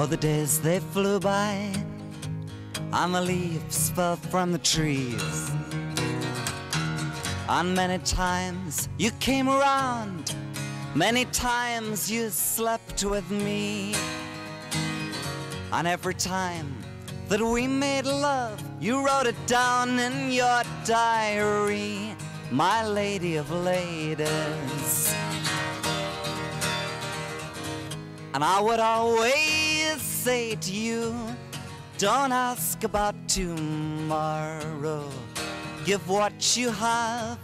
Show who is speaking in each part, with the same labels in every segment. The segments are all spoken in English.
Speaker 1: Oh, the days they flew by, and the leaves fell from the trees. And many times you came around, many times you slept with me. And every time that we made love, you wrote it down in your diary, my lady of ladies. And I would always say to you, don't ask about tomorrow. Give what you have,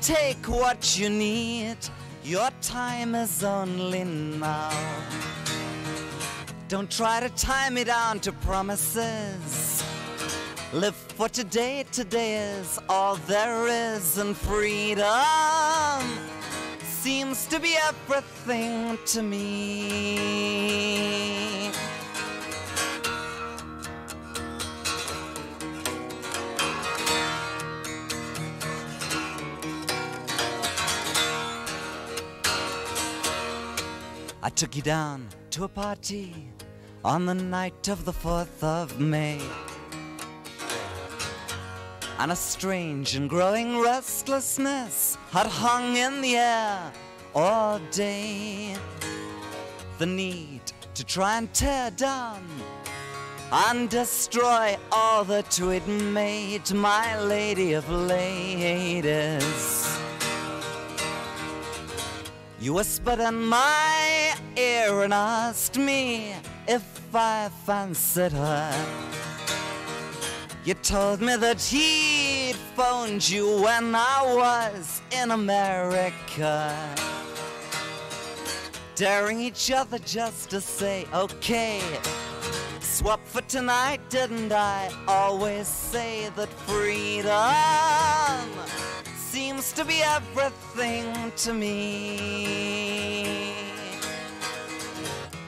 Speaker 1: take what you need. Your time is only now. Don't try to tie me down to promises. Live for today, today is all there is, and freedom seems to be everything to me. Took you down to a party on the night of the 4th of May. And a strange and growing restlessness had hung in the air all day. The need to try and tear down and destroy all that we'd made, my lady of ladies. You whispered in my ear and asked me if I fancied her. You told me that he'd phoned you when I was in America. Daring each other just to say, okay. Swap for tonight, didn't I always say that freedom seems to be everything to me?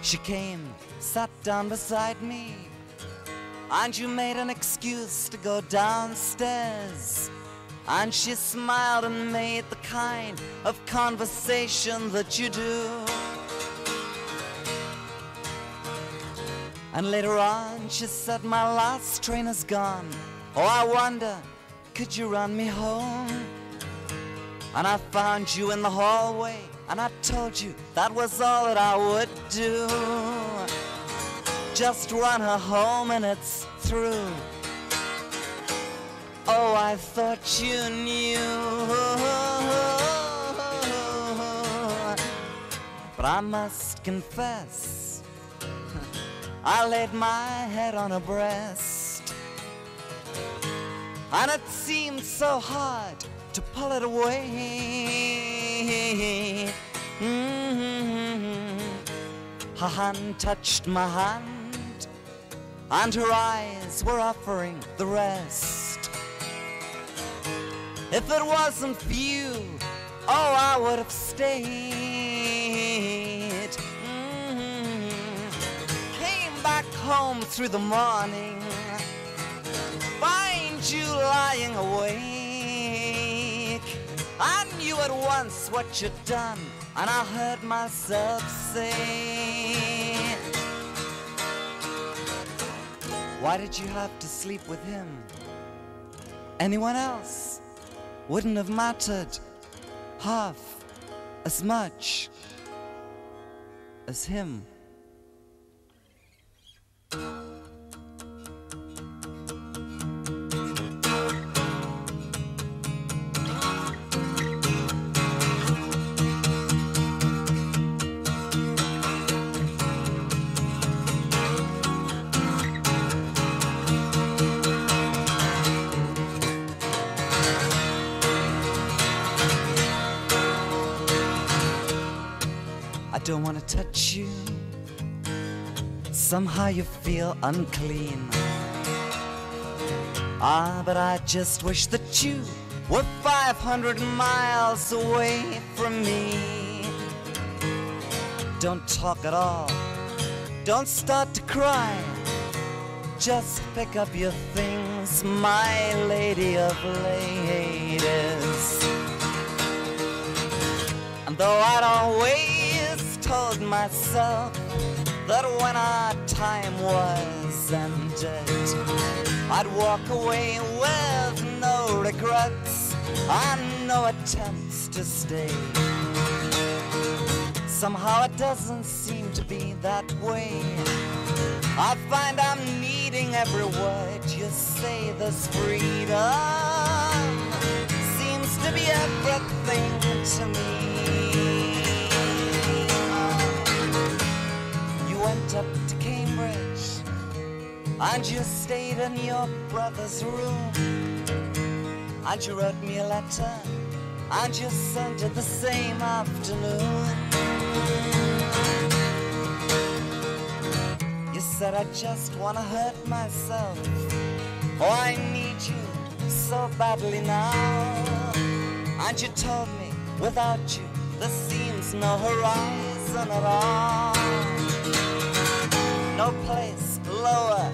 Speaker 1: She came, sat down beside me, and you made an excuse to go downstairs. And she smiled and made the kind of conversation that you do. And later on, she said, My last train is gone. Oh, I wonder, could you run me home? And I found you in the hallway, and I told you that was all that I would do. Just run her home, and it's through. Oh, I thought you knew. But I must confess, I laid my head on her breast. And it seemed so hard to pull it away. Mhm. Her hand touched my hand, and her eyes were offering the rest. If it wasn't for you, oh, I would have stayed. Mhm. Came back home through the morning, find you lying awake. I knew at once what you'd done, and I heard myself say, Why did you have to sleep with him? Anyone else wouldn't have mattered half as much as him. Don't want to touch you. Somehow you feel unclean. Ah, but I just wish that you were 500 miles away from me. Don't talk at all. Don't start to cry. Just pick up your things, my lady of ladies. And though I don't told myself that when our time was ended, I'd walk away with no regrets and no attempts to stay. Somehow it doesn't seem to be that way. I find I'm needing every word you say. This freedom seems to be everything to me. And you stayed in your brother's room. And you wrote me a letter and you sent it the same afternoon. You said I just wanna hurt myself. Oh, I need you so badly now. And you told me without you there seems no horizon at all. No place lower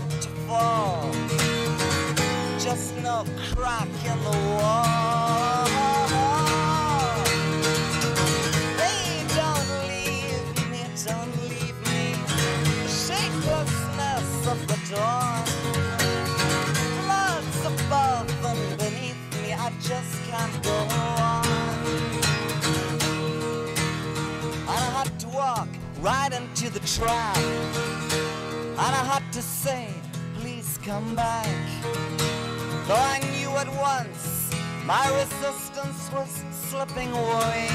Speaker 1: Just crack in the wall. Hey, don't leave me, don't leave me. The shapelessness of the dawn. Floods above and beneath me, I just can't go on. And I had to walk right into the trap. And I had to say, please come back. Though I knew at once my resistance was slipping away.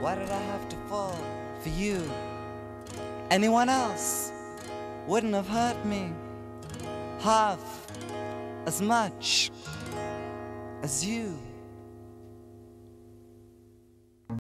Speaker 1: Why did I have to fall for you? Anyone else wouldn't have hurt me half as much as you.